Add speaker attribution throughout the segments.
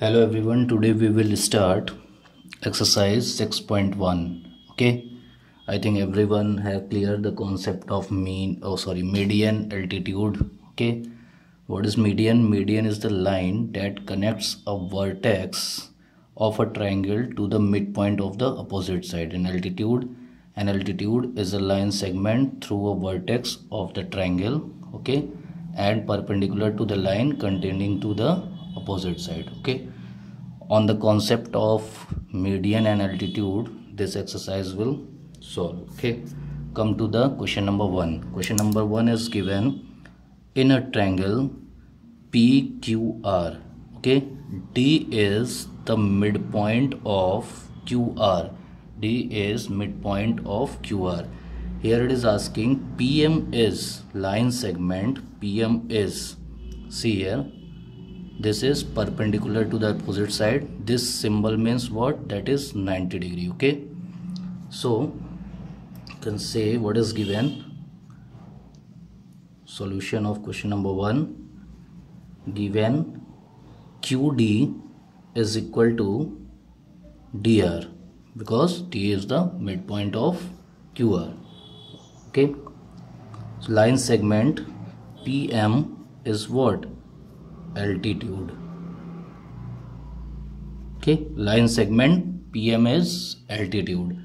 Speaker 1: hello everyone today we will start exercise 6.1 okay? I think everyone have cleared the concept of mean oh sorry median altitude okay? What is median? Median is the line that connects a vertex of a triangle to the midpoint of the opposite side. In altitude an altitude is a line segment through a vertex of the triangle okay? And perpendicular to the line containing to the opposite side okay? On the concept of median and altitude this exercise will solve okay? Come to the question number one. Question number one is given in a triangle pqr okay? D is the midpoint of qr d is midpoint of qr here it is asking pm is line segment pm is see here this is perpendicular to the opposite side. This symbol means what? That is 90 degree okay? So you can say what is given? Solution of question number one. Given qd is equal to dr because t is the midpoint of qr okay? So line segment pm is what altitude. Okay line segment pm is altitude.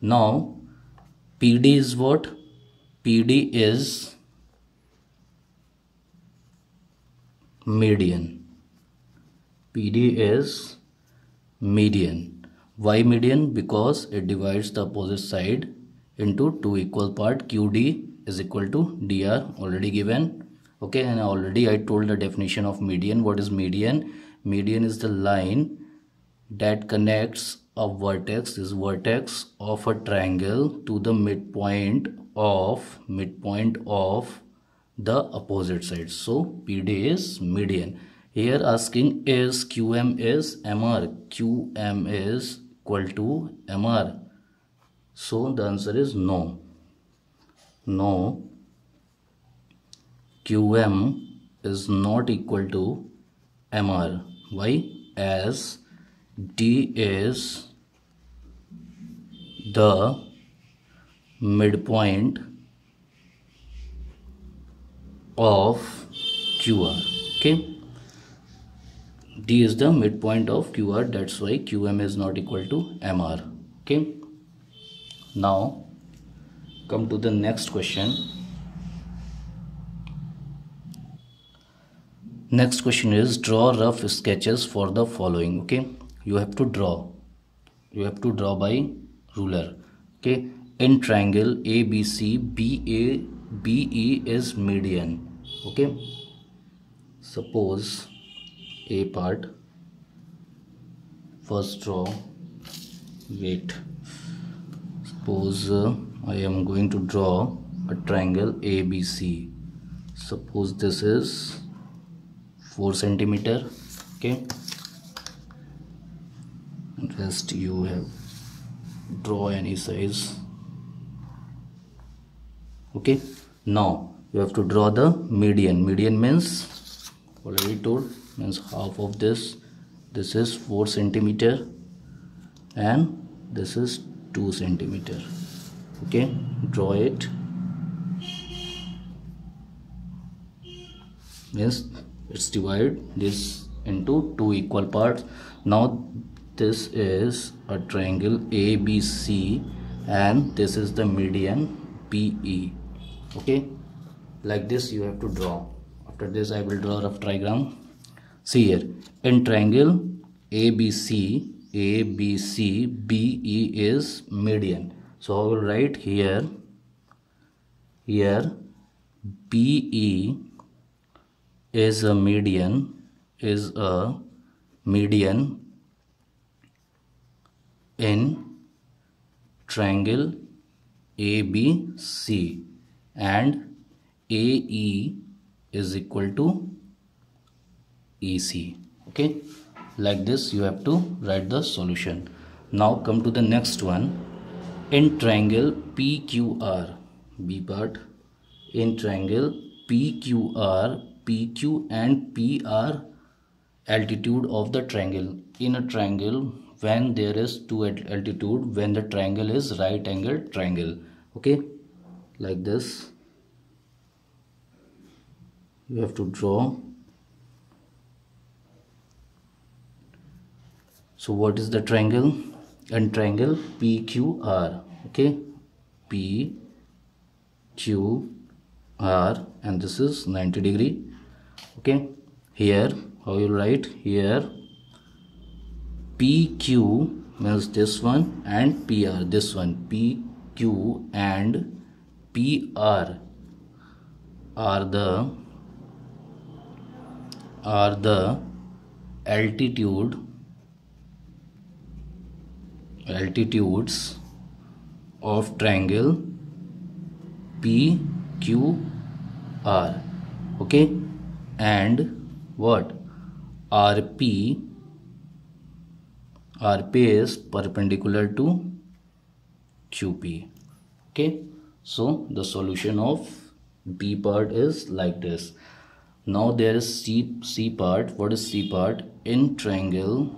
Speaker 1: Now pd is what? Pd is median. Pd is median. Why median? Because it divides the opposite side into two equal part qd is equal to dr already given okay and already i told the definition of median. What is median? Median is the line that connects a vertex this vertex of a triangle to the midpoint of midpoint of the opposite side. So pd is median. Here asking is qm is mr qm is equal to mr so the answer is no. No qm is not equal to mr why? As d is the midpoint of qr okay? D is the midpoint of qr that's why qm is not equal to mr okay? Now come to the next question next question is draw rough sketches for the following okay? You have to draw. You have to draw by ruler okay? In triangle abc ba be is median okay? Suppose a part first draw wait. Suppose uh, i am going to draw a triangle abc suppose this is 4 centimeter okay? Rest you have draw any size okay? Now you have to draw the median. Median means already told means half of this. This is 4 centimeter and this is 2 centimeter okay? Draw it. Means let's divide this into two equal parts. Now this is a triangle ABC and this is the median PE okay? Like this you have to draw. After this I will draw a rough see here. In triangle ABC ABC BE is median. So I will write here here BE is a median is a median in triangle ABC and AE is equal to EC okay? Like this you have to write the solution. Now come to the next one. In triangle PQR B part. In triangle PQR PQ and P are altitude of the triangle. In a triangle when there is two altitude when the triangle is right angle triangle. Okay? Like this. You have to draw. So what is the triangle? And triangle PQR okay? PQR and this is 90 degree okay? Here how you write? Here PQ means this one and PR this one. PQ and PR are the are the altitude altitudes of triangle PQR okay and what? RP RP is perpendicular to QP okay so the solution of B part is like this. Now there is C, C part. What is C part? In triangle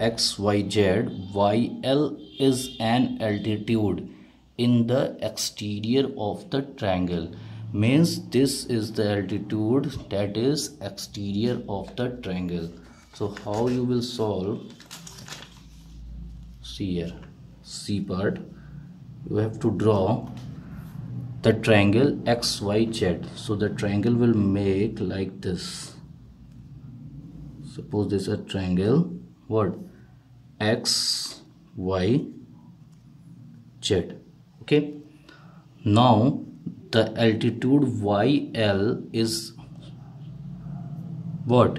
Speaker 1: XYZ YL is an altitude in the exterior of the triangle means this is the altitude that is exterior of the triangle. So how you will solve? See here C part. You have to draw the triangle XYZ so the triangle will make like this. Suppose this is a triangle what? X Y Z. Okay? Now the altitude YL is what?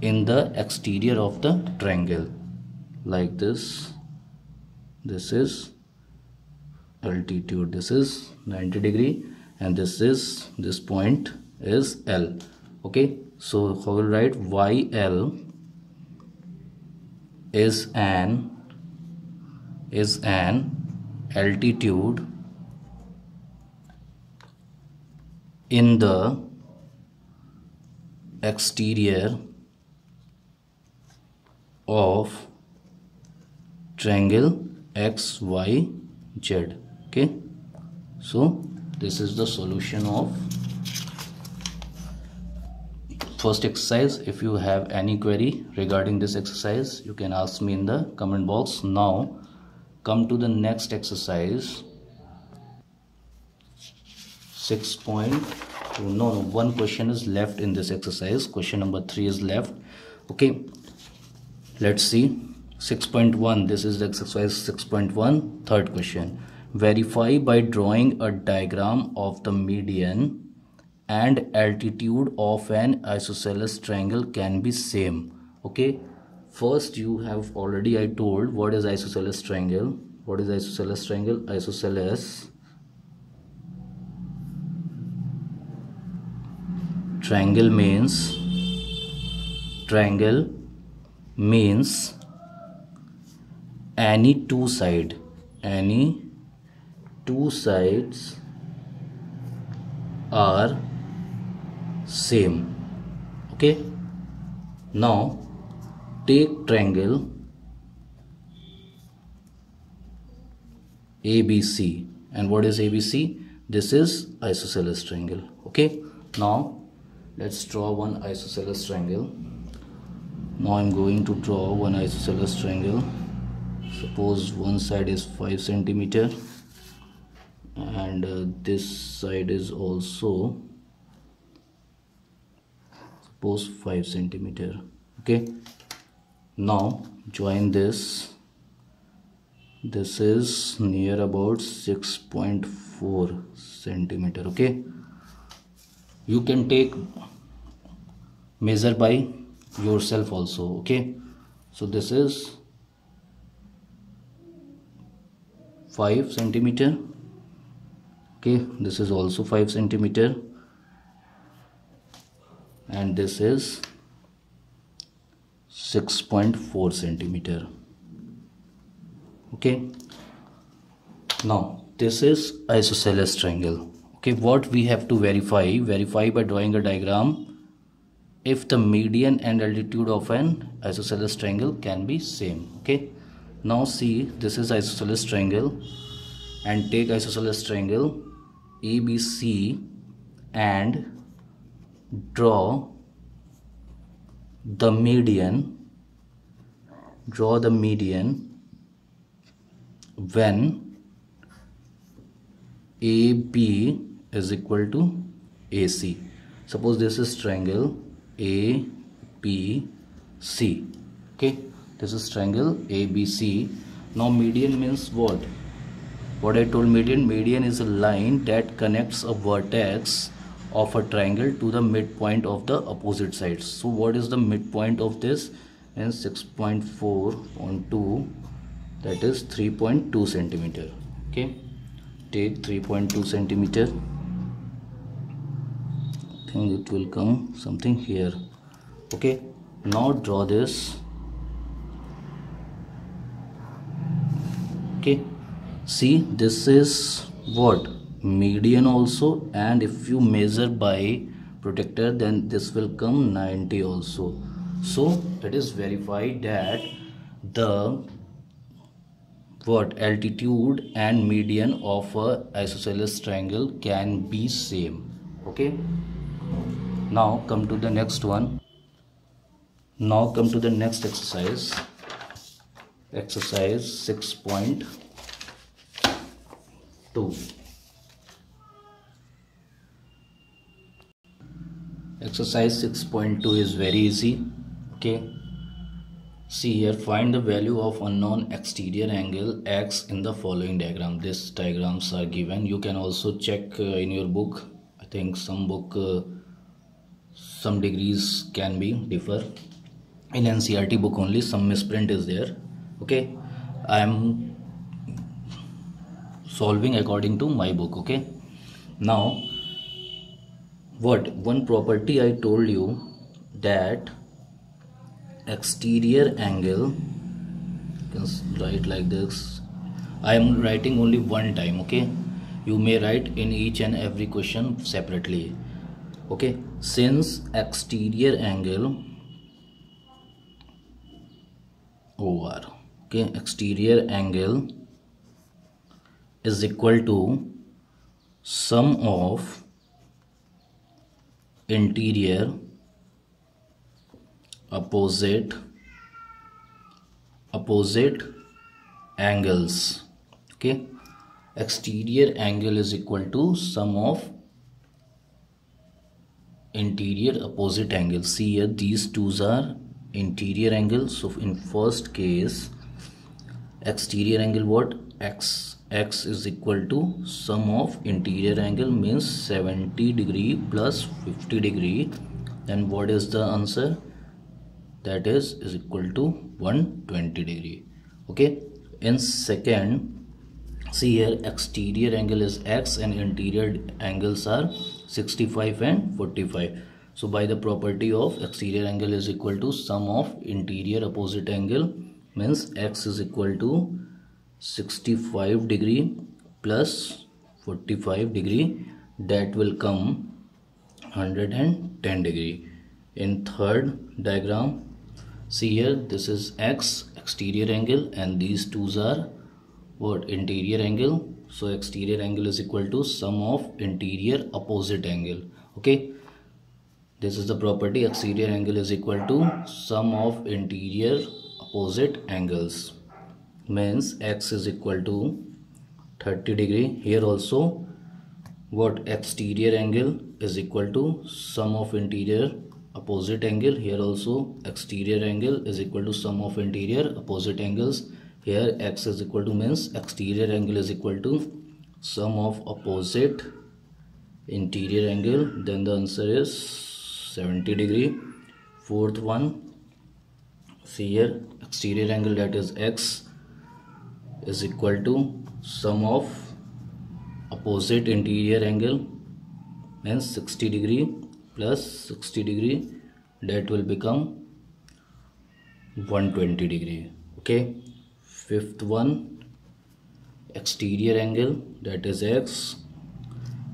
Speaker 1: In the exterior of the triangle. Like this. This is altitude. This is 90 degree. And this is this point is L. Okay? So I will write YL is an is an altitude in the exterior of triangle XYZ okay? So this is the solution of first exercise. If you have any query regarding this exercise you can ask me in the comment box. Now come to the next exercise 6.2 no no one question is left in this exercise. Question number 3 is left. Okay let's see. 6.1 this is the exercise 6.1 third question. Verify by drawing a diagram of the median and altitude of an isosceles triangle can be same. Okay first you have already i told what is isosceles triangle? What is isosceles triangle? Isosceles triangle means triangle means any two side any two sides are same. Okay? Now take triangle ABC and what is ABC this is isosceles triangle. Okay? Now let's draw one isosceles triangle. Now I'm going to draw one isosceles triangle. Suppose one side is 5 centimeter and uh, this side is also suppose 5 centimeter okay? Now join this. This is near about 6.4 centimeter okay? You can take measure by yourself also okay? So this is 5 centimeter okay? This is also 5 centimeter. And this is 6.4 centimeter okay? Now this is isosceles triangle okay? What we have to verify verify by drawing a diagram if the median and altitude of an isosceles triangle can be same okay? Now see this is isosceles triangle and take isosceles triangle ABC and draw the median draw the median when AB is equal to AC suppose this is triangle a B C. Okay? This is triangle ABC now median means what? What I told median median is a line that connects a vertex of a triangle to the midpoint of the opposite sides so what is the midpoint of this? And 6.4 on 2 that is 3.2 centimeter. Okay? Take 3.2 centimeter think it will come something here. Okay? Now draw this. Okay? See this is what? Median also and if you measure by protector then this will come 90 also. So it is verified that the what? Altitude and median of a isosceles triangle can be same. Okay now come to the next one. Now come to the next exercise. Exercise 6.2 exercise 6.2 is very easy. Okay. See here find the value of unknown exterior angle x in the following diagram. These diagrams are given. You can also check uh, in your book. I think some book uh, some degrees can be differ. In ncert book only some misprint is there okay? I am solving according to my book okay? Now what? One property i told you that exterior angle can write like this. I am writing only one time okay? You may write in each and every question separately okay since exterior angle over okay exterior angle is equal to sum of interior opposite opposite angles okay. Exterior angle is equal to sum of interior opposite angle. See here these two are interior angles so in first case exterior angle what? X x is equal to sum of interior angle means 70 degree plus 50 degree. Then what is the answer? That is is equal to 120 degree. Okay? In second see here exterior angle is x and interior angles are 65 and 45 so by the property of exterior angle is equal to sum of interior opposite angle means x is equal to 65 degree plus 45 degree. That will come 110 degree. In third diagram see here this is x exterior angle and these two are what? Interior angle so exterior angle is equal to sum of interior opposite angle. Okay? This is the property. Exterior angle is equal to sum of interior opposite angles. Means x is equal to 30 degree. Here also what exterior angle is equal to sum of interior opposite angle. Here also exterior angle is equal to sum of interior opposite angles here x is equal to means exterior angle is equal to sum of opposite interior angle. Then the answer is 70 degree. Fourth one see here exterior angle that is x is equal to sum of opposite interior angle. Means 60 degree plus 60 degree that will become 120 degree. Okay fifth one exterior angle that is x.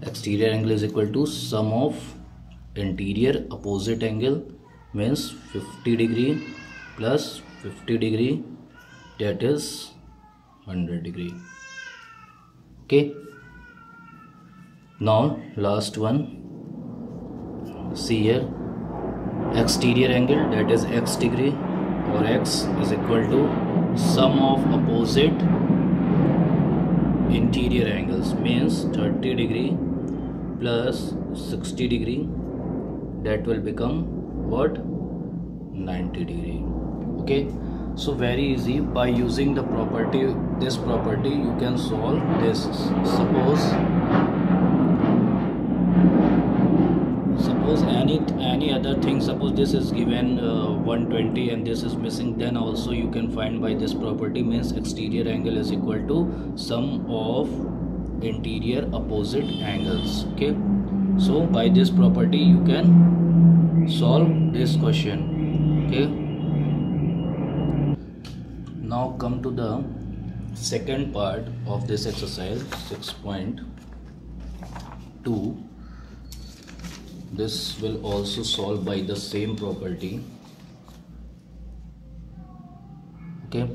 Speaker 1: Exterior angle is equal to sum of interior opposite angle means 50 degree plus 50 degree that is 100 degree. Okay. Now last one. See here. Exterior angle that is x degree or x is equal to sum of opposite interior angles means 30 degree plus 60 degree that will become what? 90 degree. Okay? So very easy. By using the property this property you can solve this. Suppose any any other thing suppose this is given uh, 120 and this is missing then also you can find by this property means exterior angle is equal to sum of interior opposite angles okay? So by this property you can solve this question okay? Now come to the second part of this exercise 6.2 this will also solve by the same property. Okay.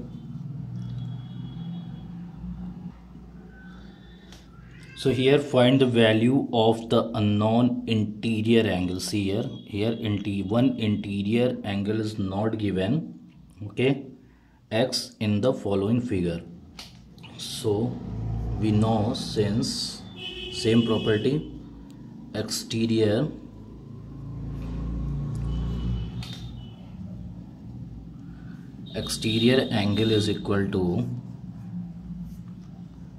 Speaker 1: So here find the value of the unknown interior angle. See here here one interior angle is not given. Okay. X in the following figure. So we know since same property exterior exterior angle is equal to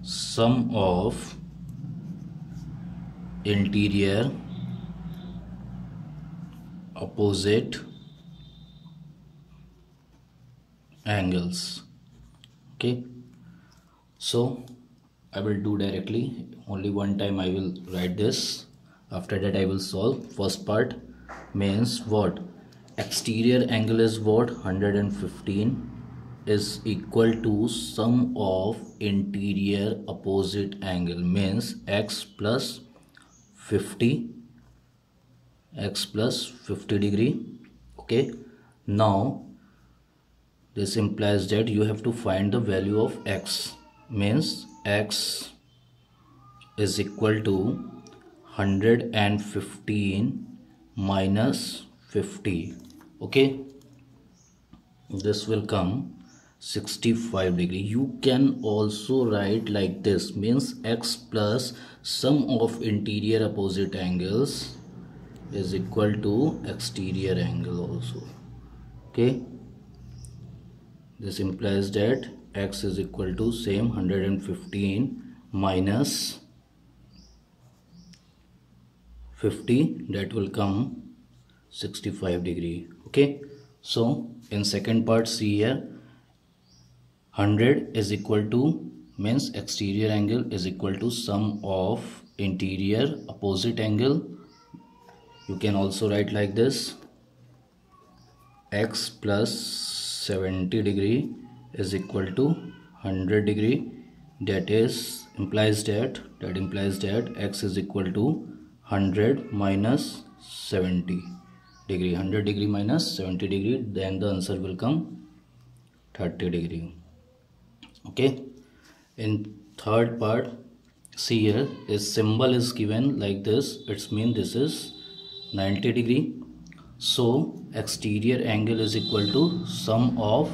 Speaker 1: sum of interior opposite angles. Okay? So I will do directly. Only one time I will write this. After that I will solve. First part means what exterior angle is what? 115 is equal to sum of interior opposite angle means x plus 50 x plus 50 degree. Okay. Now this implies that you have to find the value of x means x is equal to 115 minus 50 okay? This will come 65 degree. You can also write like this means x plus sum of interior opposite angles is equal to exterior angle also okay? This implies that x is equal to same 115 minus 50 that will come 65 degree okay? So in second part see here 100 is equal to means exterior angle is equal to sum of interior opposite angle. You can also write like this x plus 70 degree is equal to 100 degree. That is implies that that implies that x is equal to 100 minus 70 degree 100 degree minus 70 degree then the answer will come 30 degree. Okay? In third part see here a symbol is given like this. Its mean this is 90 degree. So exterior angle is equal to sum of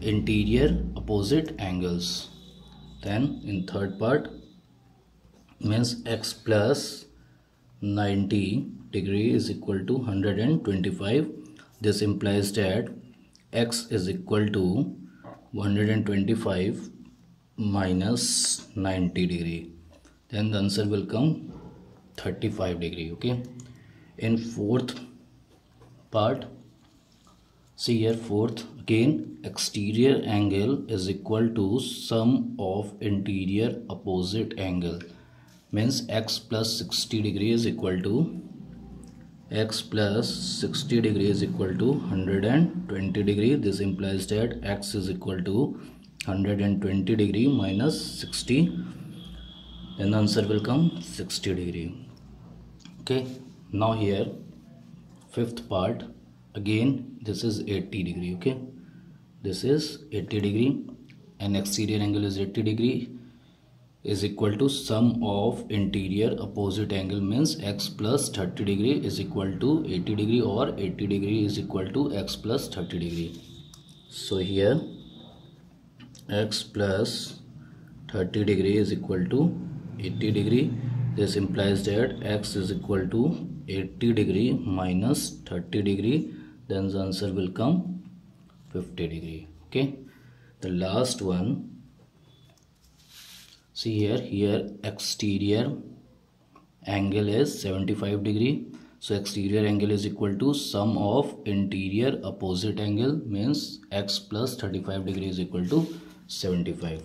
Speaker 1: interior opposite angles. Then in third part means x plus 90 degree is equal to 125 this implies that x is equal to 125 minus 90 degree. Then the answer will come 35 degree okay? In fourth part see here fourth again exterior angle is equal to sum of interior opposite angle means x plus 60 degree is equal to x plus 60 degree is equal to 120 degree. This implies that x is equal to 120 degree minus 60 then the answer will come 60 degree. Okay. Now here fifth part. Again this is 80 degree. Okay. This is 80 degree. And exterior angle is 80 degree is equal to sum of interior opposite angle means x plus 30 degree is equal to 80 degree or 80 degree is equal to x plus 30 degree. So here x plus 30 degree is equal to 80 degree. This implies that x is equal to 80 degree minus 30 degree. Then the answer will come 50 degree. Okay? The last one see here here exterior angle is 75 degree. So exterior angle is equal to sum of interior opposite angle means x plus 35 degree is equal to 75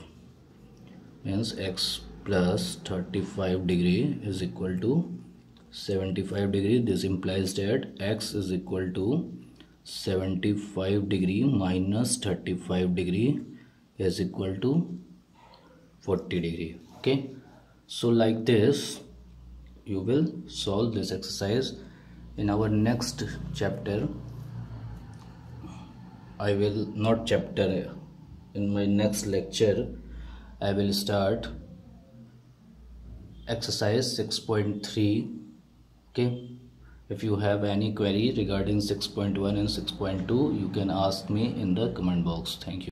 Speaker 1: means x plus 35 degree is equal to 75 degree. This implies that x is equal to 75 degree minus 35 degree is equal to 40 degree okay? So like this you will solve this exercise. In our next chapter I will not chapter in my next lecture I will start exercise 6.3 okay? If you have any query regarding 6.1 and 6.2 you can ask me in the comment box. Thank you